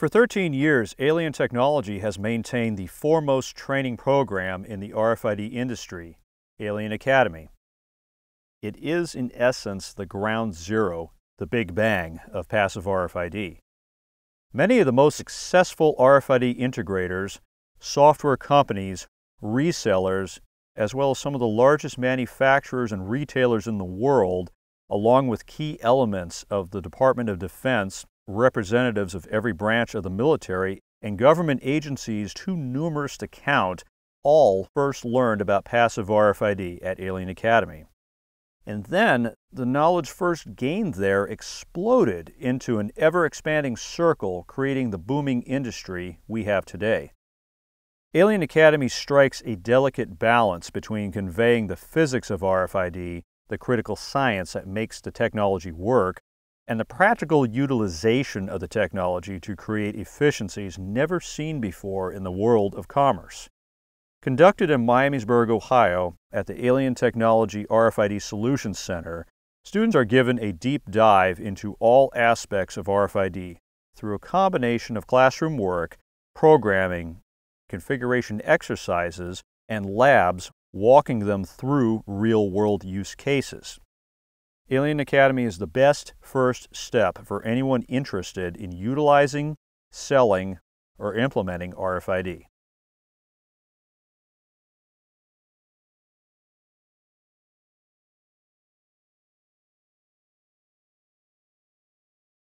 For 13 years, Alien Technology has maintained the foremost training program in the RFID industry, Alien Academy. It is, in essence, the ground zero, the big bang of passive RFID. Many of the most successful RFID integrators, software companies, resellers, as well as some of the largest manufacturers and retailers in the world, along with key elements of the Department of Defense representatives of every branch of the military, and government agencies too numerous to count, all first learned about passive RFID at Alien Academy. And then the knowledge first gained there exploded into an ever expanding circle, creating the booming industry we have today. Alien Academy strikes a delicate balance between conveying the physics of RFID, the critical science that makes the technology work, and the practical utilization of the technology to create efficiencies never seen before in the world of commerce. Conducted in Miamisburg, Ohio, at the Alien Technology RFID Solutions Center, students are given a deep dive into all aspects of RFID through a combination of classroom work, programming, configuration exercises, and labs walking them through real world use cases. Alien Academy is the best first step for anyone interested in utilizing, selling, or implementing RFID.